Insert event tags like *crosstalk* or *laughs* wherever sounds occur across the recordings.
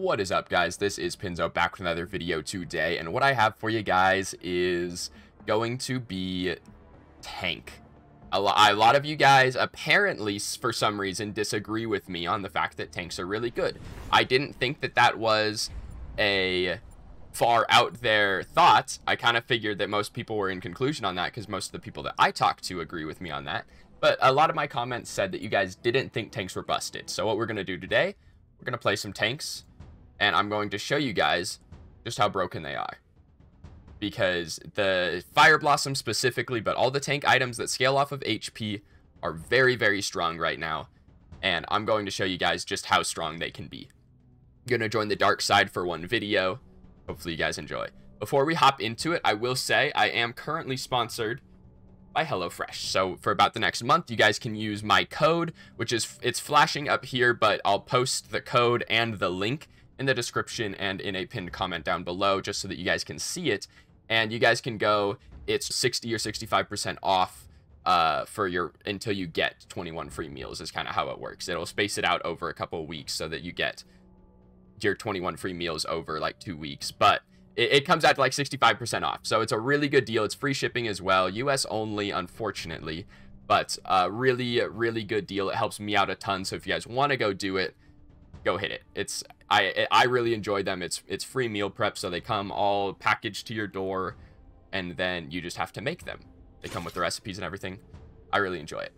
What is up guys, this is Pinzo back with another video today, and what I have for you guys is going to be tank. A, lo a lot of you guys apparently, for some reason, disagree with me on the fact that tanks are really good. I didn't think that that was a far out there thought. I kind of figured that most people were in conclusion on that because most of the people that I talked to agree with me on that. But a lot of my comments said that you guys didn't think tanks were busted. So what we're going to do today, we're going to play some tanks and I'm going to show you guys just how broken they are. Because the Fire Blossom specifically, but all the tank items that scale off of HP are very, very strong right now. And I'm going to show you guys just how strong they can be. I'm going to join the dark side for one video. Hopefully you guys enjoy. Before we hop into it, I will say I am currently sponsored by HelloFresh. So for about the next month, you guys can use my code, which is, it's flashing up here, but I'll post the code and the link in the description and in a pinned comment down below just so that you guys can see it. And you guys can go, it's 60 or 65% off uh, for your until you get 21 free meals is kind of how it works. It'll space it out over a couple weeks so that you get your 21 free meals over like two weeks. But it, it comes out to like 65% off. So it's a really good deal. It's free shipping as well. US only, unfortunately. But uh, really, really good deal. It helps me out a ton. So if you guys want to go do it, go hit it. It's I I really enjoy them. It's it's free meal prep, so they come all packaged to your door, and then you just have to make them. They come with the recipes and everything. I really enjoy it.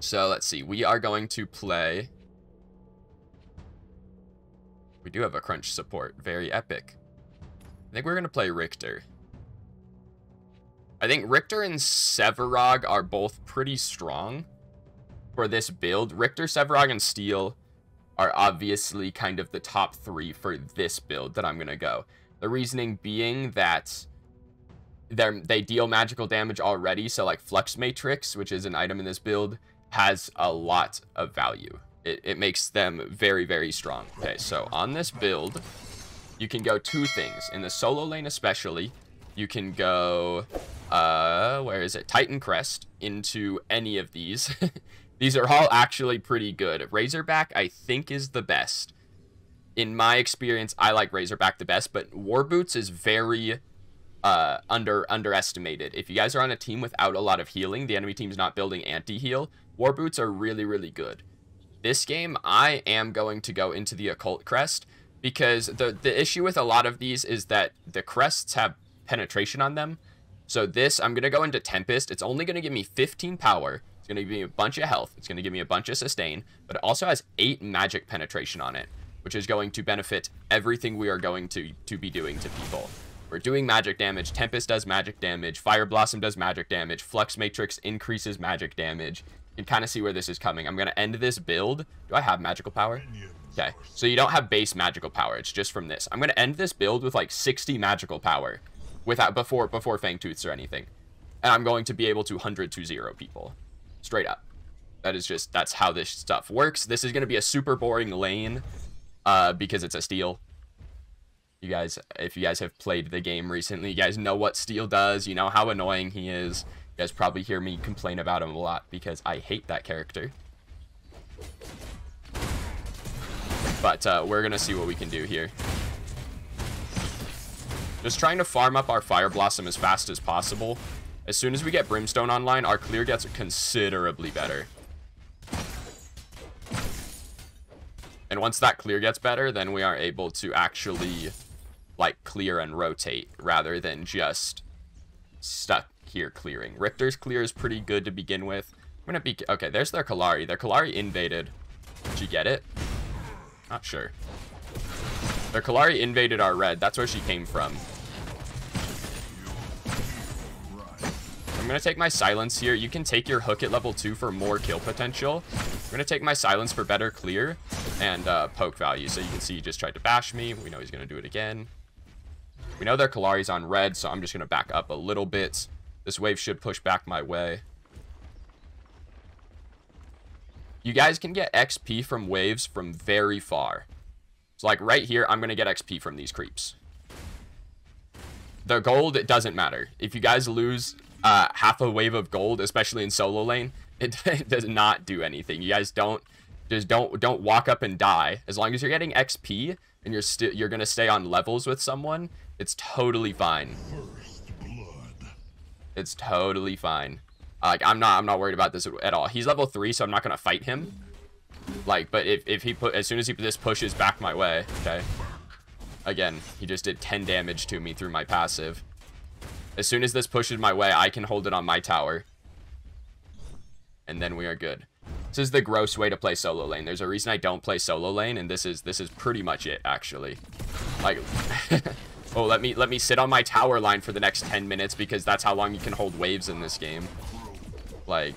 So let's see. We are going to play. We do have a crunch support. Very epic. I think we're going to play Riktor. I think Riktor and Sevarog are both pretty strong for this build. Riktor, Sevarog, and Steel are obviously kind of the top three for this build that I'm going to go. The reasoning being that they deal magical damage already, so like Flux Matrix, which is an item in this build, has a lot of value. It, it makes them very, very strong. Okay, so on this build, you can go two things. In the solo lane especially, you can go, uh, where is it? Titan Crest into any of these. *laughs* These are all actually pretty good. Razorback, I think, is the best. In my experience, I like Razorback the best, but War Boots is very uh, under underestimated. If you guys are on a team without a lot of healing, the enemy team's not building anti-heal, War Boots are really, really good. This game, I am going to go into the Occult Crest, because the, the issue with a lot of these is that the crests have penetration on them. So this, I'm going to go into Tempest. It's only going to give me 15 power, it's going to give me a bunch of health. It's going to give me a bunch of sustain, but it also has 8 magic penetration on it, which is going to benefit everything we are going to, to be doing to people. We're doing magic damage. Tempest does magic damage. Fire Blossom does magic damage. Flux Matrix increases magic damage. You can kind of see where this is coming. I'm going to end this build. Do I have magical power? Okay, so you don't have base magical power. It's just from this. I'm going to end this build with like 60 magical power without before before Fangtooths or anything. And I'm going to be able to 100 to 0 people. Straight up. That is just, that's how this stuff works. This is going to be a super boring lane uh, because it's a steel. You guys, if you guys have played the game recently, you guys know what Steel does. You know how annoying he is. You guys probably hear me complain about him a lot because I hate that character. But uh, we're going to see what we can do here. Just trying to farm up our Fire Blossom as fast as possible. As soon as we get Brimstone online, our clear gets considerably better. And once that clear gets better, then we are able to actually, like, clear and rotate, rather than just stuck here clearing. Riktor's clear is pretty good to begin with. I'm gonna be... Okay, there's their Kallari. Their Kallari invaded. Did you get it? Not sure. Their Kallari invaded our red. That's where she came from. Going to take my silence here. You can take your hook at level 2 for more kill potential. I'm going to take my silence for better clear and uh, poke value. So you can see he just tried to bash me. We know he's going to do it again. We know their Kallari's on red, so I'm just going to back up a little bit. This wave should push back my way. You guys can get XP from waves from very far. So like right here, I'm going to get XP from these creeps. The gold, it doesn't matter. If you guys lose uh, half a wave of gold, especially in solo lane, it, *laughs* it, does not do anything. You guys don't Just don't don't walk up and die. As long as you're getting XP and you're still you're gonna stay on levels with someone, it's totally fine. It's totally fine. Like I'm not I'm not worried about this at all. He's level three, so I'm not gonna fight him. Like, but if if he put as soon as he this pushes back my way, okay. Again, he just did 10 damage to me through my passive. As soon as this pushes my way, I can hold it on my tower. And then we are good. This is the gross way to play solo lane. There's a reason I don't play solo lane, and this is this is pretty much it, actually. Like, *laughs* oh, let me let me sit on my tower line for the next 10 minutes because that's how long you can hold waves in this game. Like,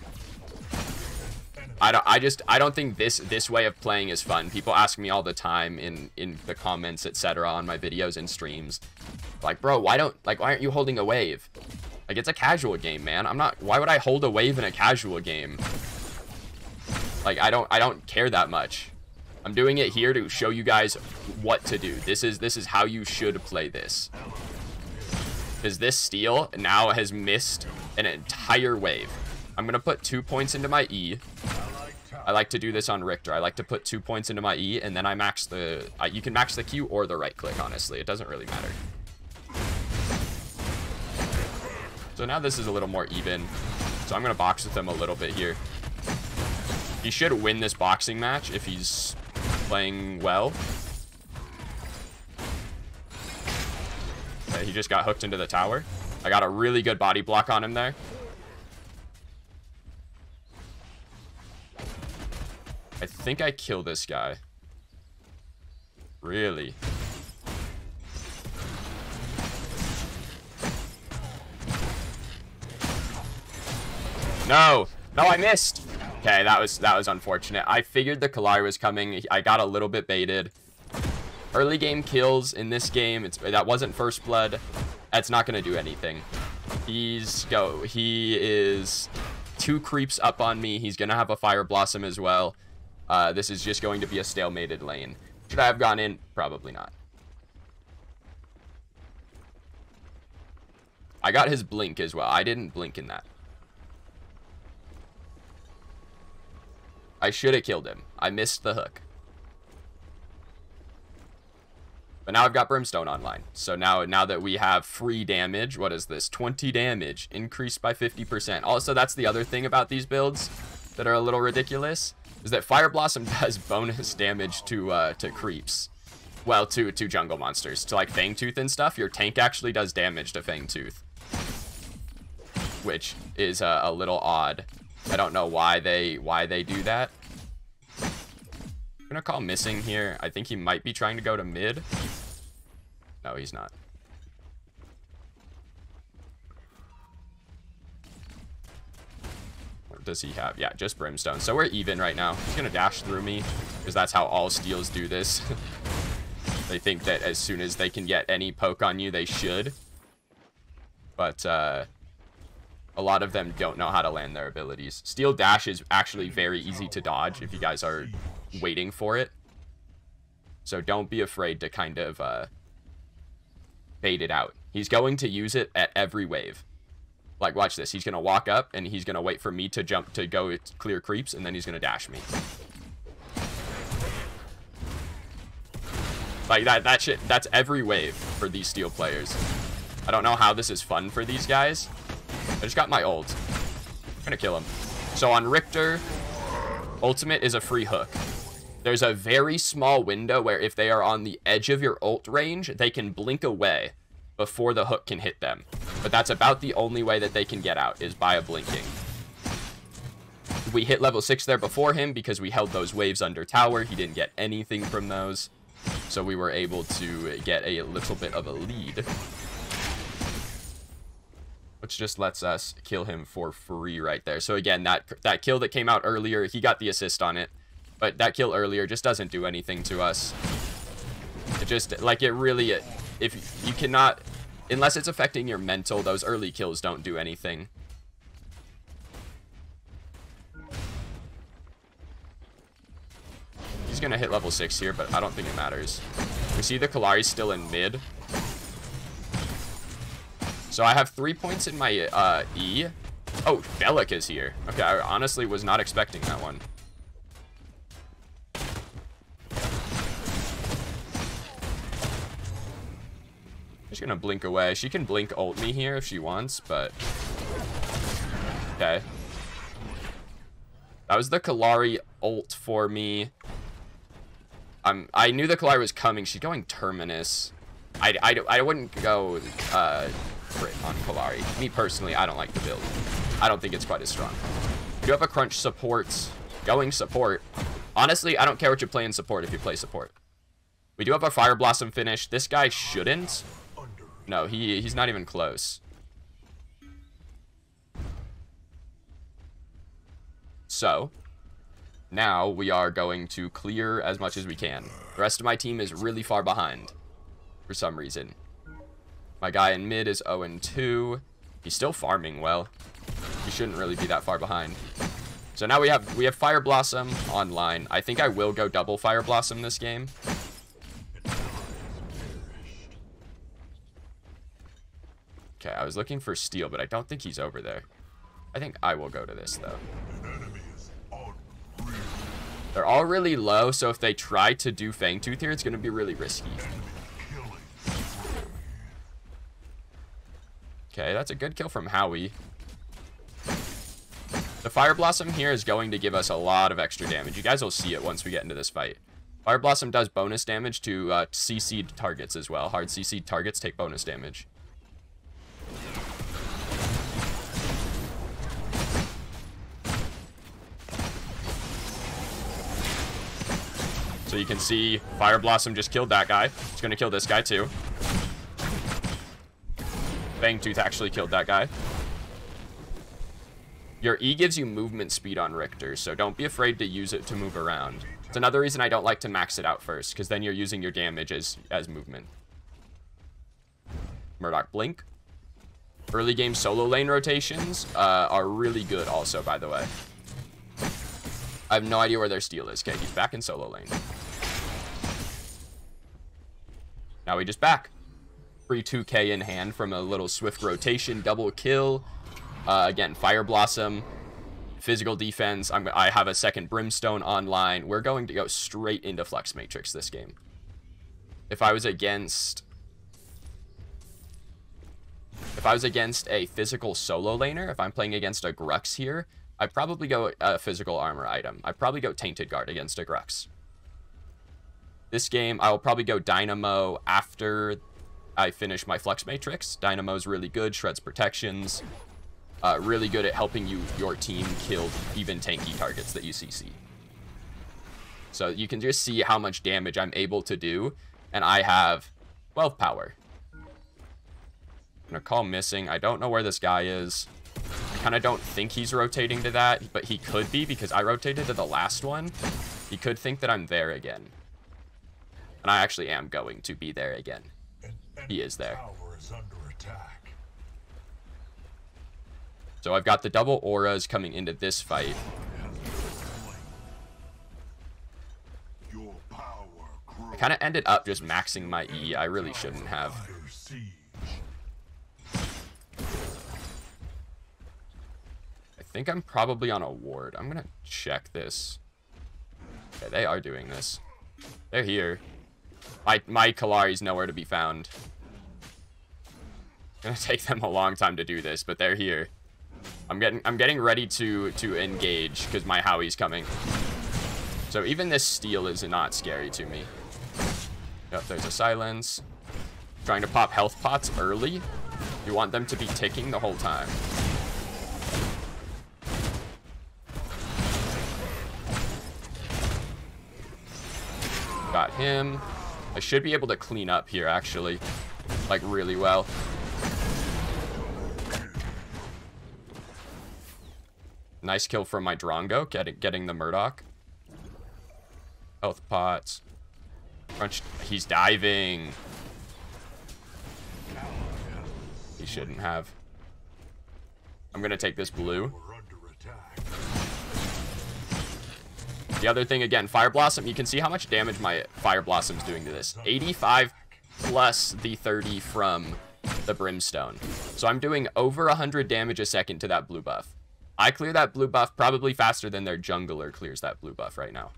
I don't I just I don't think this this way of playing is fun. People ask me all the time in in the comments, etc. on my videos and streams. Like, bro, why don't like why aren't you holding a wave? Like it's a casual game, man. I'm not why would I hold a wave in a casual game? Like I don't I don't care that much. I'm doing it here to show you guys what to do. This is this is how you should play this. Because this Steel now has missed an entire wave. I'm going to put two points into my E. I like to do this on Riktor. I like to put two points into my E, and then I max the... Uh, you can max the Q or the right click, honestly. It doesn't really matter. So now this is a little more even. So I'm going to box with him a little bit here. He should win this boxing match if he's playing well. Okay, he just got hooked into the tower. I got a really good body block on him there. I think I kill this guy. Really? No! No, I missed! Okay, that was that was unfortunate. I figured the Kallari was coming. I got a little bit baited. Early game kills in this game, it's that wasn't first blood. That's not gonna do anything. He's go he is two creeps up on me. He's gonna have a fire blossom as well. Uh, this is just going to be a stalemated lane. Should I have gone in? Probably not. I got his blink as well. I didn't blink in that. I should have killed him. I missed the hook. But now I've got Brimstone online. So now now that we have free damage, what is this? 20 damage, increased by 50%. Also, that's the other thing about these builds that are a little ridiculous is that Fire Blossom *laughs* does bonus damage to uh, to creeps. Well, to to jungle monsters, to like Fangtooth and stuff. Your tank actually does damage to Fangtooth, which is uh, a little odd. I don't know why they why they do that. I'm gonna call missing here. I think he might be trying to go to mid. No, he's not. Does he have? Yeah, just Brimstone. So we're even right now. He's going to dash through me because that's how all Steels do this. *laughs* they think that as soon as they can get any poke on you, they should. But uh, a lot of them don't know how to land their abilities. Steel dash is actually very easy to dodge if you guys are waiting for it. So don't be afraid to kind of uh, bait it out. He's going to use it at every wave. Like, watch this. He's going to walk up, and he's going to wait for me to jump to go clear creeps, and then he's going to dash me. Like, that, that shit, that's every wave for these steel players. I don't know how this is fun for these guys. I just got my ult. I'm going to kill him. So on Riktor, ultimate is a free hook. There's a very small window where if they are on the edge of your ult range, they can blink away before the hook can hit them. But that's about the only way that they can get out, is by a blinking. We hit level 6 there before him because we held those waves under tower. He didn't get anything from those. So we were able to get a little bit of a lead. Which just lets us kill him for free right there. So again, that, that kill that came out earlier, he got the assist on it. But that kill earlier just doesn't do anything to us. It just, like, it really, if you cannot Unless it's affecting your mental, those early kills don't do anything. He's gonna hit level 6 here, but I don't think it matters. We see the Kallari still in mid. So I have three points in my uh, E. Oh, Bellic is here. Okay, I honestly was not expecting that one. Just gonna blink away. She can blink ult me here if she wants, but... Okay. That was the Kallari ult for me. I'm, I knew the Kallari was coming. She's going Terminus. I, I, I wouldn't go uh, on Kallari. Me personally, I don't like the build. I don't think it's quite as strong. You have a crunch support. Going support. Honestly, I don't care what you play in support if you play support. We do have a Fire Blossom finish. This guy shouldn't. No, he he's not even close. So, now we are going to clear as much as we can. The rest of my team is really far behind for some reason. My guy in mid is 0-2. He's still farming well. He shouldn't really be that far behind. So now we have we have Fire Blossom online. I think I will go double Fire Blossom this game. Okay, I was looking for Steel, but I don't think he's over there. I think I will go to this, though. They're all really low, so if they try to do Fangtooth here, it's going to be really risky. Okay, that's a good kill from Howie. The Fire Blossom here is going to give us a lot of extra damage. You guys will see it once we get into this fight. Fire Blossom does bonus damage to uh, CC'd targets as well. Hard CC'd targets take bonus damage. So you can see Fire Blossom just killed that guy. It's going to kill this guy too. Fangtooth actually killed that guy. Your E gives you movement speed on Riktor, so don't be afraid to use it to move around. It's another reason I don't like to max it out first, because then you're using your damage as, as movement. Murdock Blink. Early game solo lane rotations uh, are really good also, by the way. I have no idea where their Steel is. Okay, he's back in solo lane. Now we just back. Free 2k in hand from a little swift rotation, double kill. Uh, again, Fire Blossom, physical defense. I'm, I have a second Brimstone online. We're going to go straight into Flux Matrix this game. If I was against... If I was against a physical solo laner, if I'm playing against a Grux here, I'd probably go a physical armor item. I'd probably go Tainted Guard against a Grux. This game, I will probably go Dynamo after I finish my Flux Matrix. Dynamo's really good, shreds protections. Uh, really good at helping you, your team kill even tanky targets that you CC. So you can just see how much damage I'm able to do, and I have 12 power. I'm gonna call missing. I don't know where this guy is kind of don't think he's rotating to that, but he could be because I rotated to the last one. He could think that I'm there again. And I actually am going to be there again. He is there. So I've got the double auras coming into this fight. I kind of ended up just maxing my E. I really shouldn't have. Think I'm probably on a ward. I'm gonna check this. They are doing this. They're here. My, my Kallari's nowhere to be found. It's gonna *laughs* take them a long time to do this, but they're here. I'm getting I'm getting ready to to engage because my Howie's coming. So even this steel is not scary to me. Yep, there's a silence. Trying to pop health pots early. You want them to be ticking the whole time. Got him. I should be able to clean up here, actually. Like, really well. Nice kill from my Drongo, getting, getting the Murdock. Health pots. Crunch. He's diving. He shouldn't have. I'm going to take this blue. The other thing, again, Fire Blossom, you can see how much damage my Fire Blossom's doing to this. 85 plus the 30 from the Brimstone. So I'm doing over 100 damage a second to that blue buff. I clear that blue buff probably faster than their jungler clears that blue buff right now.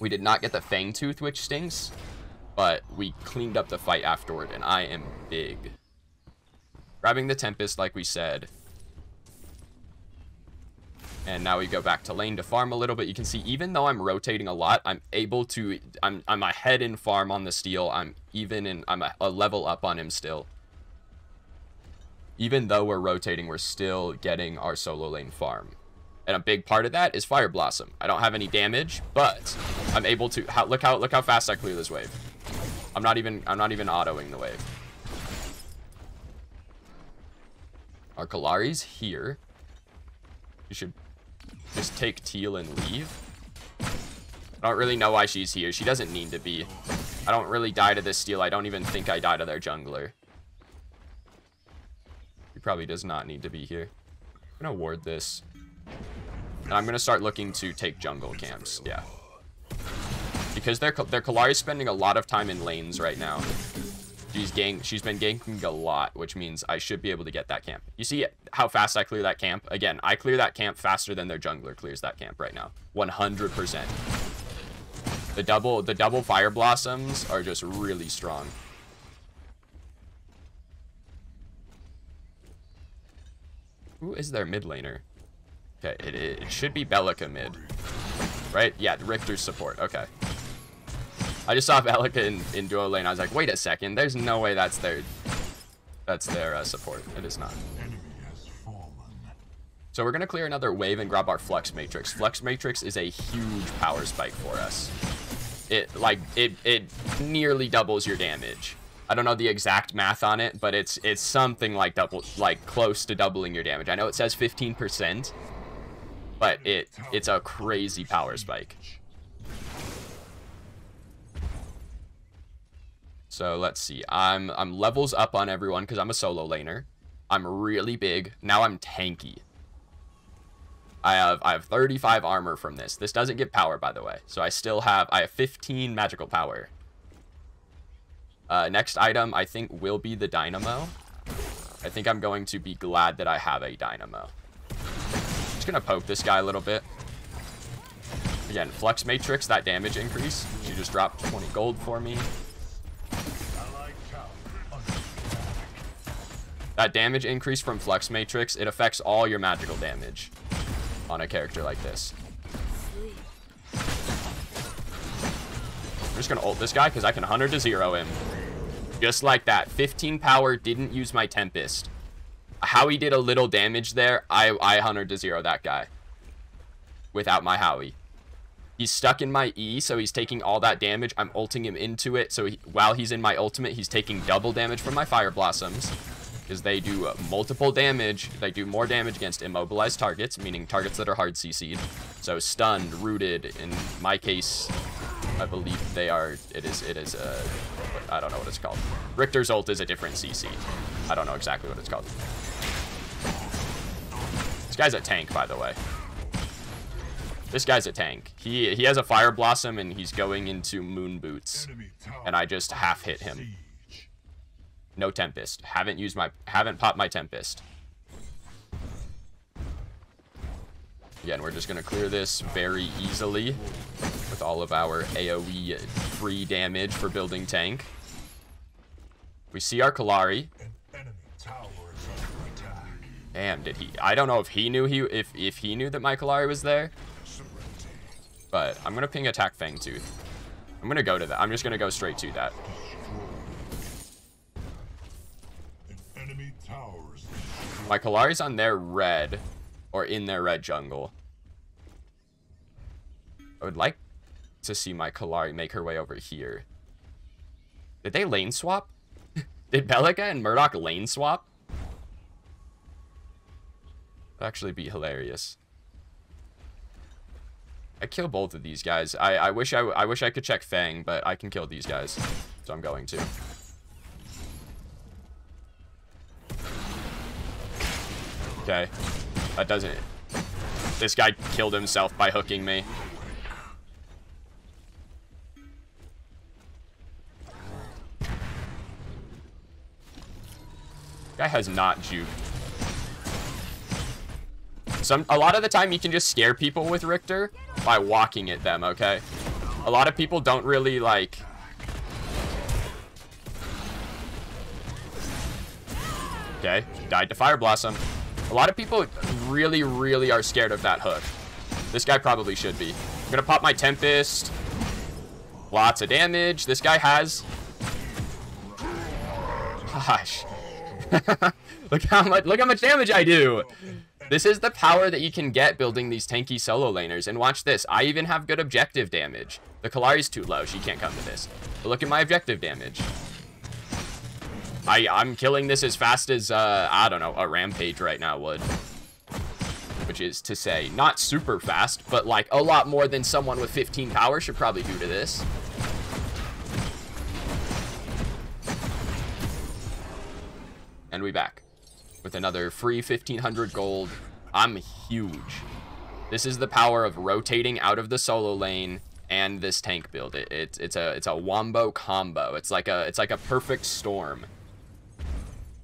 We did not get the Fangtooth, which stings. But we cleaned up the fight afterward, and I am big. Grabbing the Tempest, like we said. And now we go back to lane to farm a little bit. You can see, even though I'm rotating a lot, I'm able to... I'm, I'm ahead in farm on the steel. I'm even in... I'm a, a level up on him still. Even though we're rotating, we're still getting our solo lane farm. And a big part of that is Fire Blossom. I don't have any damage, but I'm able to... How, look how look how fast I clear this wave. I'm not even I'm not even autoing the wave. Our Kallari's here. You should just take Teal and leave. I don't really know why she's here. She doesn't need to be. I don't really die to this Steel. I don't even think I die to their jungler. He probably does not need to be here. I'm going to ward this. And I'm going to start looking to take jungle camps. Yeah. Because their, their Kallari's spending a lot of time in lanes right now. She's gang she's been ganking a lot, which means I should be able to get that camp. You see how fast I clear that camp? Again, I clear that camp faster than their jungler clears that camp right now. 100%. The double the double fire blossoms are just really strong. Who is their mid laner? Okay, it, it should be Belica mid. Right? Yeah, Riktor's support. Okay. I just saw Belica in, in duo lane. I was like, wait a second. There's no way that's their that's their uh, support. It is not. So we're going to clear another wave and grab our Flux Matrix. Flux Matrix is a huge power spike for us. It, like, it, it nearly doubles your damage. I don't know the exact math on it, but it's it's something like double, like close to doubling your damage. I know it says 15%, but it it's a crazy power spike. So let's see. I'm I'm levels up on everyone because I'm a solo laner. I'm really big. Now I'm tanky. I have I have 35 armor from this. This doesn't give power, by the way. So I still have I have 15 magical power. Uh, next item I think will be the dynamo. I think I'm going to be glad that I have a dynamo. Just gonna poke this guy a little bit. Again, Flux Matrix, that damage increase. She just dropped 20 gold for me. That damage increase from Flux Matrix, it affects all your magical damage on a character like this. I'm just going to ult this guy because I can 100 to 0 him. Just like that. 15 power, didn't use my Tempest. How he did a little damage there, I, I 100 to 0 that guy. Without my Howie. He's stuck in my E, so he's taking all that damage. I'm ulting him into it, so he, while he's in my ultimate, he's taking double damage from my Fire Blossoms because they do uh, multiple damage. They do more damage against immobilized targets, meaning targets that are hard CC'd. So stunned, rooted. In my case, I believe they are. It is. It is. Uh, I don't know what it's called. Riktor's ult is a different CC. I don't know exactly what it's called. This guy's a tank, by the way. This guy's a tank. He he has a fire blossom and he's going into moon boots, and I just half hit him. No Tempest. Haven't used my, haven't popped my Tempest. Again, we're just going to clear this very easily with all of our AoE free damage for building tank. We see our Kallari. Damn, did he? I don't know if he knew he if if he knew that my Kallari was there. But I'm gonna ping attack Fangtooth. I'm gonna go to that. I'm just gonna go straight to that. My Kallari's on their red, or in their red jungle. I would like to see my Kallari make her way over here. Did they lane swap? *laughs* Did Belica and Murdock lane swap? That'd actually be hilarious. I kill both of these guys. I, I wish I, I wish I could check Fang, but I can kill these guys. So I'm going to. Okay. That doesn't... This guy killed himself by hooking me. Guy has not juke. Some a lot of the time you can just scare people with Riktor by walking at them, okay? A lot of people don't really like Okay, died to Fire Blossom. A lot of people really, really are scared of that hook. This guy probably should be. I'm gonna pop my Tempest. Lots of damage. This guy has... Gosh. *laughs* look how much look how much damage I do. This is the power that you can get building these tanky solo laners. And watch this. I even have good objective damage. The Kallari's too low. She can't come to this. But look at my objective damage. I, I'm killing this as fast as, uh, I don't know, a Rampage right now would. Which is to say, not super fast, but like a lot more than someone with 15 power should probably do to this. And we back with another free 1500 gold. I'm huge. This is the power of rotating out of the solo lane and this tank build. It, it, it's a it's a wombo combo. It's like a it's like a perfect storm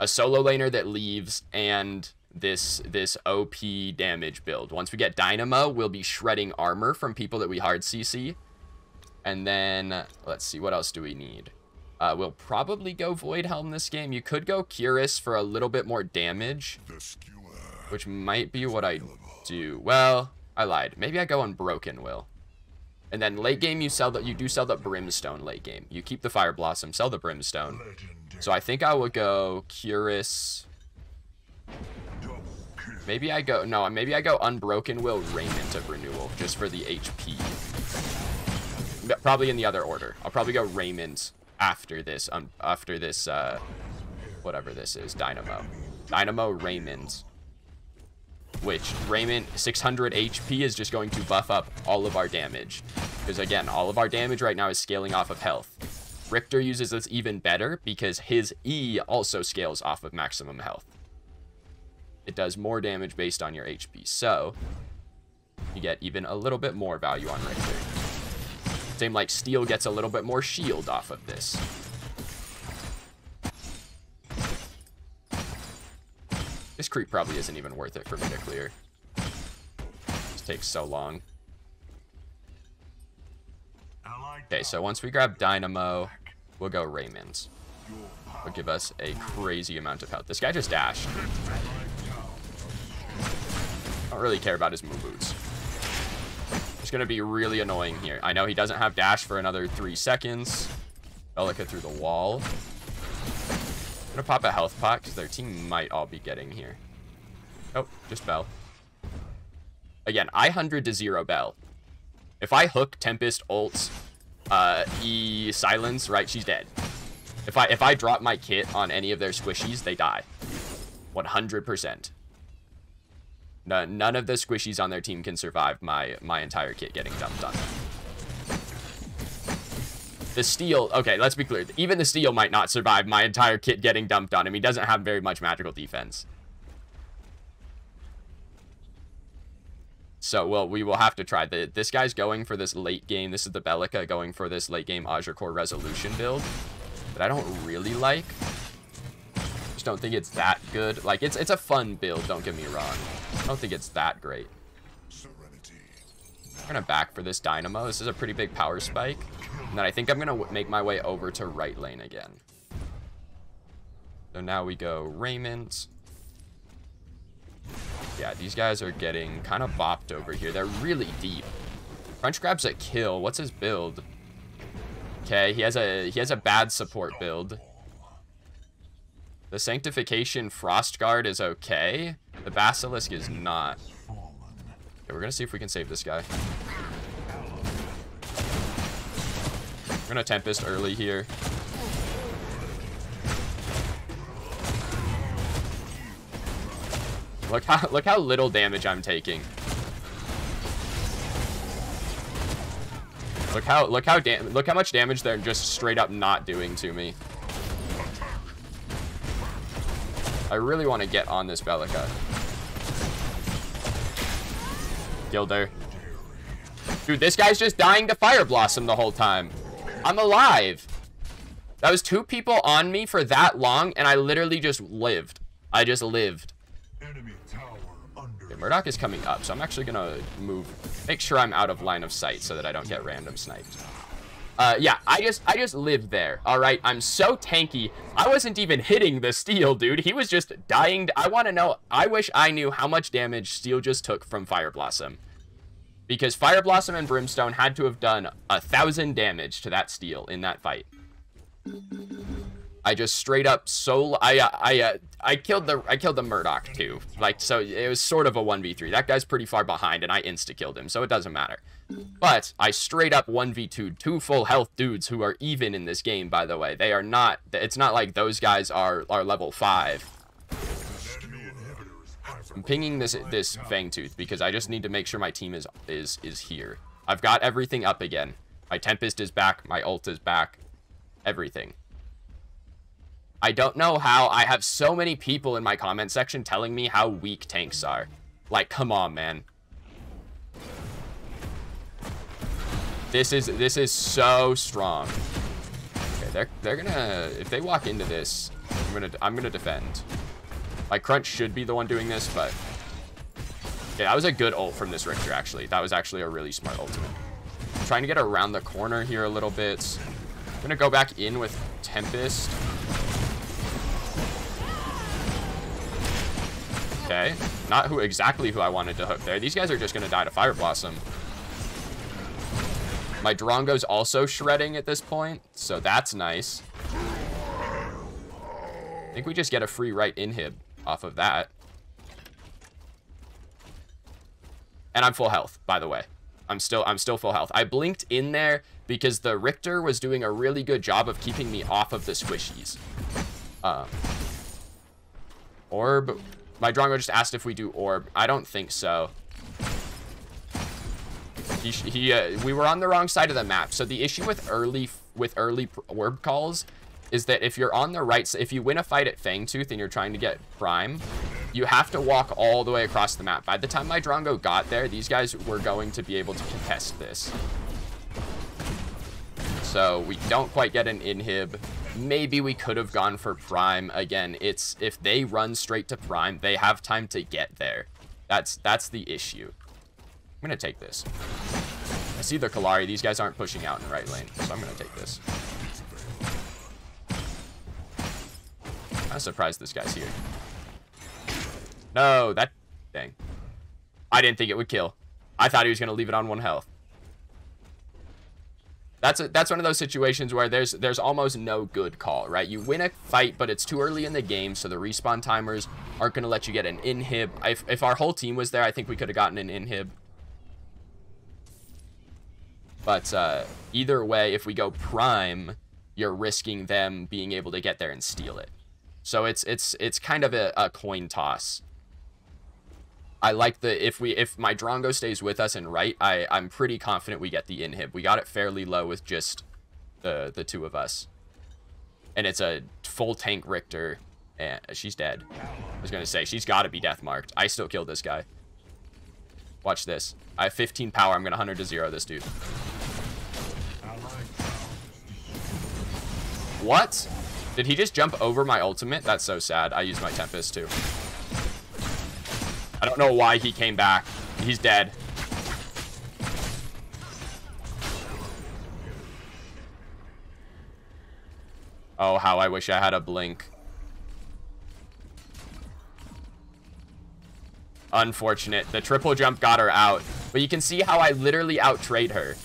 a solo laner that leaves, and this this OP damage build. Once we get Dynamo, we'll be shredding armor from people that we hard CC. And then, let's see, what else do we need? Uh, we'll probably go Void Helm this game. You could go Cuirass for a little bit more damage, which might be what I do. Well, I lied. Maybe I go Unbroken Will. And then late game, you sell that you do sell the Brimstone late game. You keep the Fire Blossom, sell the Brimstone. So I think I would go Cuirass. Maybe I go, no, maybe I go Unbroken Will Raiment of Renewal, just for the HP. Probably in the other order. I'll probably go Raiment after this, um, after this, uh, whatever this is, Dynamo. Dynamo Raiment. Which, Raiment 600 HP is just going to buff up all of our damage. Because again, all of our damage right now is scaling off of health. Riktor uses this even better because his E also scales off of maximum health. It does more damage based on your HP, so you get even a little bit more value on Riktor. Same like Steel gets a little bit more shield off of this. This creep probably isn't even worth it for me to clear. This takes so long. Okay, so once we grab Dynamo, we'll go Raiment's. Will give us a crazy amount of health. This guy just dashed. I don't really care about his move boots. It's going to be really annoying here. I know he doesn't have dash for another three seconds. Belica through the wall. I'm to pop a health pot because their team might all be getting here. Oh, just Bell. Again, I 100 to 0 Bell. If I hook Tempest ults uh, E silence, right? She's dead. If I if I drop my kit on any of their squishies, they die. 100%. No, none of the squishies on their team can survive my my entire kit getting dumped on them. The steel, okay, let's be clear. Even the steel might not survive my entire kit getting dumped on him. He doesn't have very much magical defense. So, well, we will have to try. The, this guy's going for this late game. This is the Belica going for this late game Azure Core Resolution build. That I don't really like. Just don't think it's that good. Like, it's, it's a fun build, don't get me wrong. I don't think it's that great. I'm going to back for this Dynamo. This is a pretty big power spike. And then I think I'm going to make my way over to right lane again. So now we go Raiment. Yeah, these guys are getting kind of bopped over here. They're really deep. Crunch grabs a kill. What's his build? Okay, he has a he has a bad support build. The Sanctification Frost Guard is okay. The Basilisk is not. Okay, we're gonna see if we can save this guy. We're gonna Tempest early here. Look how look how little damage I'm taking. Look how look how dam look how much damage they're just straight up not doing to me. I really want to get on this Belica. Gilder. Dude, this guy's just dying to Fire Blossom the whole time. I'm alive. That was two people on me for that long, and I literally just lived. I just lived. Murdock is coming up, so I'm actually going to move, make sure I'm out of line of sight so that I don't get random sniped. Uh, yeah, I just I just live there. All right, I'm so tanky. I wasn't even hitting the steel, dude. He was just dying. I want to know. I wish I knew how much damage steel just took from Fire Blossom, because Fire Blossom and Brimstone had to have done a thousand damage to that steel in that fight. I just straight up so I uh, I uh, I killed the I killed the Murdock too. Like so it was sort of a 1v3. That guy's pretty far behind and I insta killed him, so it doesn't matter. But I straight up 1v2 two full health dudes who are even in this game by the way. They are not it's not like those guys are are level 5. I'm pinging this this Fangtooth because I just need to make sure my team is is is here. I've got everything up again. My Tempest is back, my ult is back. Everything. I don't know how I have so many people in my comment section telling me how weak tanks are. Like, come on, man. This is this is so strong. Okay, they're they're gonna if they walk into this, I'm gonna I'm gonna defend. My crunch should be the one doing this, but yeah, that was a good ult from this Riktor actually. That was actually a really smart ultimate. I'm trying to get around the corner here a little bit. I'm gonna go back in with Tempest. Okay. Not who exactly who I wanted to hook there. These guys are just going to die to Fire Blossom. My Drongo's also shredding at this point, so that's nice. I think we just get a free right inhib off of that. And I'm full health, by the way. I'm still I'm still full health. I blinked in there because the Riktor was doing a really good job of keeping me off of the squishies. Um, orb my Drongo just asked if we do orb. I don't think so. He, he uh, we were on the wrong side of the map. So the issue with early with early orb calls is that if you're on the right side if you win a fight at Fangtooth and you're trying to get prime, you have to walk all the way across the map. By the time my Drongo got there, these guys were going to be able to contest this. So we don't quite get an inhib. Maybe we could have gone for Prime. Again, it's if they run straight to Prime, they have time to get there. That's that's the issue. I'm to take this. I see the Kallari. These guys aren't pushing out in the right lane, so I'm to take this. I'm surprised this guy's here. No, that... Dang. I didn't think it would kill. I thought he was to leave it on one health. That's a, that's one of those situations where there's there's almost no good call, right? You win a fight, but it's too early in the game, so the respawn timers aren't going to let you get an inhib. If, if our whole team was there, I think we could have gotten an inhib. But uh, either way, if we go prime, you're risking them being able to get there and steal it. So it's it's it's kind of a, a coin toss. I like the if we if my Drongo stays with us and right, I I'm pretty confident we get the inhib. We got it fairly low with just the the two of us, and it's a full tank Riktor, and she's dead. I was gonna say she's got to be death marked. I still killed this guy. Watch this. I have 15 power. I'm gonna 100 to zero this dude. What? Did he just jump over my ultimate? That's so sad. I used my Tempest too. I don't know why he came back. He's dead. Oh, how I wish I had a blink. Unfortunate. The triple jump got her out. But you can see how I literally out-trade her.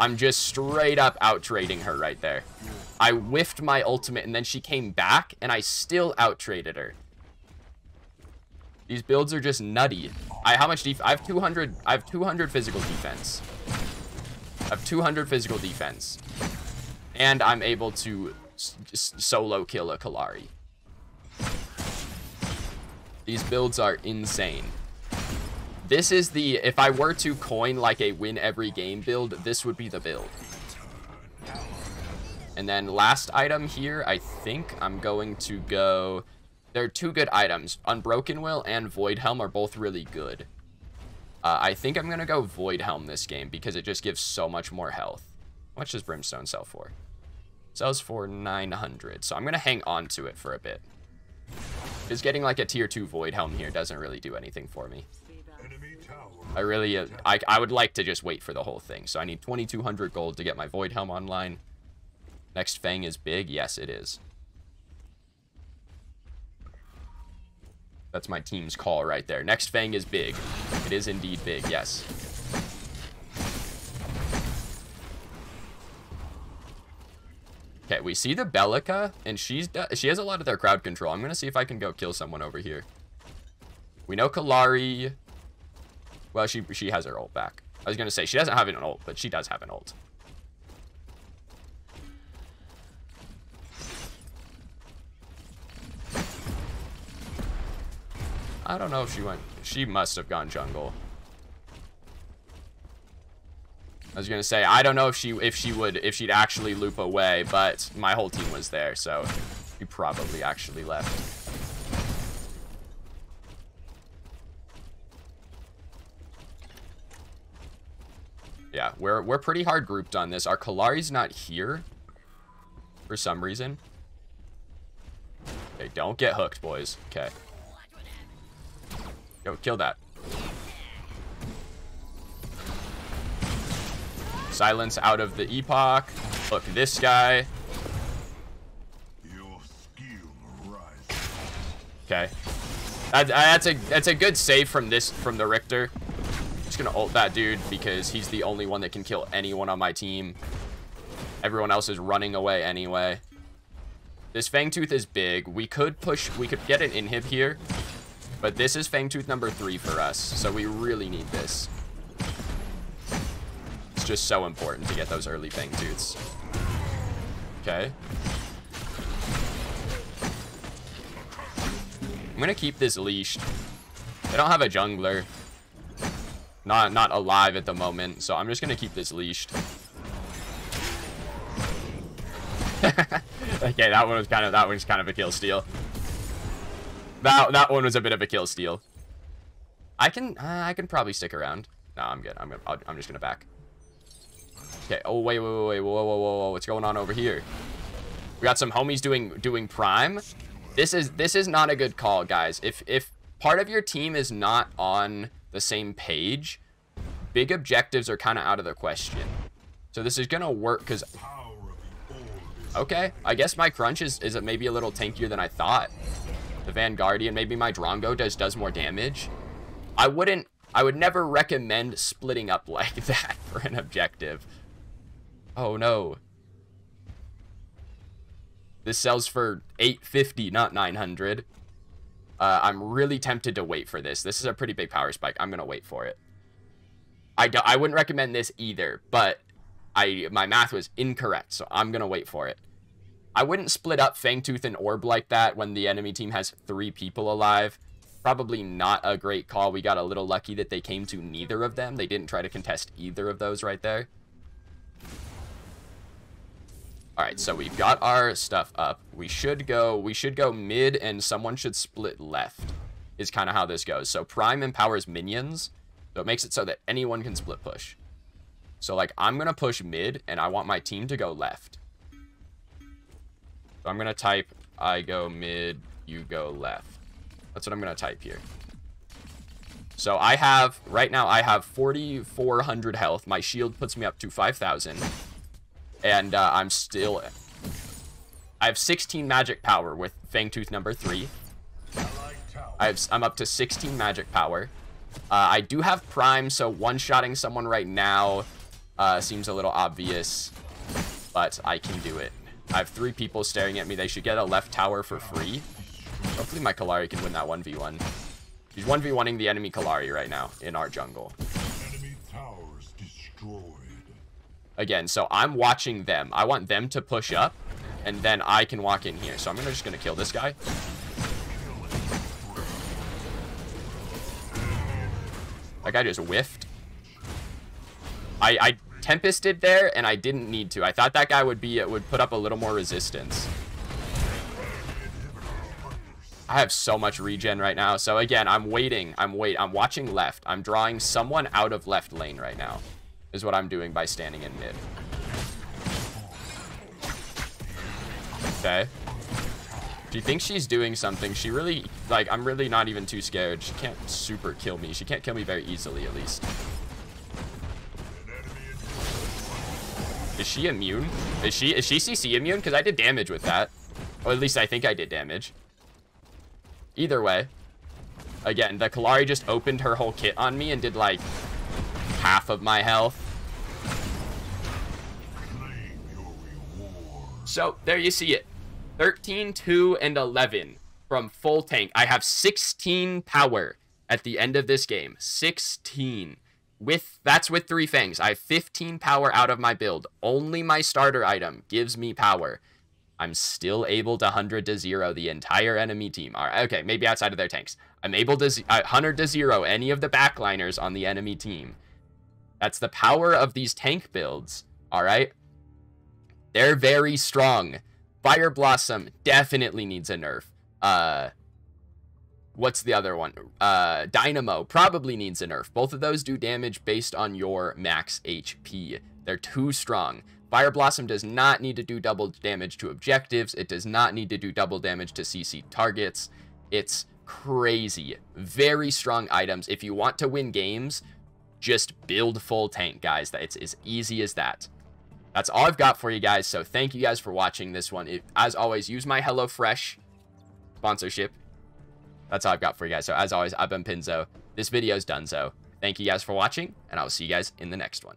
I'm just straight up out-trading her right there. I whiffed my ultimate and then she came back and I still out-traded her. These builds are just nutty. I how much def I have 200 I have 200 physical defense. I have 200 physical defense. And I'm able to solo kill a Kallari. These builds are insane. This is the, if I were to coin like a win every game build, this would be the build. And then last item here, I think I'm going to go they're two good items. Unbroken Will and Void Helm are both really good. Uh, I think I'm going to go Void Helm this game because it just gives so much more health. How much does Brimstone sell for? Sells for 900, so I'm going to hang on to it for a bit. Because getting like a tier 2 Void Helm here doesn't really do anything for me. I really, uh, I, I would like to just wait for the whole thing. So I need 2,200 gold to get my Void Helm online. Next Fang is big. Yes, it is. That's my team's call right there. Next Fang is big. It is indeed big, yes. Okay, we see the Belica, and she's she has a lot of their crowd control. I'm going to see if I can go kill someone over here. We know Kallari... Well, she, she has her ult back. I was going to say, she doesn't have an ult, but she does have an ult. I don't know if she went... She must have gone jungle. I was gonna say I don't know if she if she would if she'd actually loop away, but my whole team was there, so she probably actually left. Yeah, we're we're pretty hard grouped on this. Our Kallari's not here for some reason. Okay, don't get hooked, boys. Okay. Yo, kill that. Silence out of the epoch. Look, this guy. Okay. That, uh, that's a that's a good save from this from the Riktor. Just gonna ult that dude because he's the only one that can kill anyone on my team. Everyone else is running away anyway. This Fangtooth is big. We could push, we could get an inhib here, but this is Fangtooth number three for us, so we really need this It's just so important to get those early Fangtooths. Okay. I'm gonna keep this leashed. They don't have a jungler. Not not alive at the moment, so I'm just gonna keep this leashed. *laughs* okay, that one was kind of that one's kind of a kill steal. That that one was a bit of a kill steal. I can uh, I can probably stick around. No, I'm good. I'm gonna, I'm just gonna back. Okay. Oh, wait, wait, wait, wait. Whoa, whoa, whoa, whoa. What's going on over here? We got some homies doing doing prime. This is this is not a good call, guys. If if part of your team is not on the same page, big objectives are kind of out of the question. So this is gonna work because. Okay, I guess my crunch is is maybe a little tankier than I thought. The Vanguardian, maybe my Drongo does does more damage. I wouldn't. I would never recommend splitting up like *laughs* that for an objective. Oh no. This sells for 850, not 900. Uh, I'm really tempted to wait for this. This is a pretty big power spike. I'm gonna wait for it. I don't, I wouldn't recommend this either, but I my math was incorrect, so I'm gonna wait for it. I wouldn't split up Fangtooth and Orb like that when the enemy team has three people alive. Probably not a great call. We got a little lucky that they came to neither of them. They didn't try to contest either of those right there. All right, so we've got our stuff up. We should go, we should go mid and someone should split left is kind of how this goes. So Prime empowers minions, so it makes it so that anyone can split push. So like I'm going to push mid and I want my team to go left. So I'm going to type I go mid, you go left. That's what I'm going to type here. So I have, right now I have 4,400 health. My shield puts me up to 5,000. And uh, I'm still... I have 16 magic power with Fangtooth number 3. I have, I'm up to 16 magic power. Uh, I do have Prime, so one-shotting someone right now uh, seems a little obvious. But I can do it. I have three people staring at me. They should get a left tower for free. Hopefully my Kallari can win that 1v1. He's 1v1ing the enemy Kallari right now in our jungle. Enemy towers destroyed. Again, so I'm watching them. I want them to push up, and then I can walk in here. So I'm gonna, just going to kill this guy. That guy just whiffed. I, I Tempested there, and I didn't need to. I thought that guy would be it would put up a little more resistance. I have so much regen right now. So again, I'm waiting. I'm wait. I'm watching left. I'm drawing someone out of left lane right now is what I'm doing by standing in mid. Okay. She thinks she's doing something. She really, like, I'm really not even too scared. She can't super kill me. She can't kill me very easily, at least. Is she immune? Is she is she CC immune? Because I did damage with that. Or at least I think I did damage. Either way. Again, the Kallari just opened her whole kit on me and did like half of my health. So, there you see it. 13, 2, and 11 from full tank. I have 16 power at the end of this game. 16 with that's with three fangs. I have 15 power out of my build. Only my starter item gives me power. I'm still able to 100 to 0 the entire enemy team. All right, okay, maybe outside of their tanks. I'm able to uh, 100 to 0 any of the backliners on the enemy team. That's the power of these tank builds, all right? They're very strong. Fire Blossom definitely needs a nerf. Uh, what's the other one? Uh, Dynamo probably needs a nerf. Both of those do damage based on your max HP. They're too strong. Fire Blossom does not need to do double damage to objectives. It does not need to do double damage to CC targets. It's crazy. Very strong items. If you want to win games, just build full tank, guys. It's as easy as that. That's all I've got for you guys. So thank you guys for watching this one. as always, use my HelloFresh sponsorship that's all I've got for you guys. So as always, I've been Pinzo. This video is done so. Thank you guys for watching, and I will see you guys in the next one.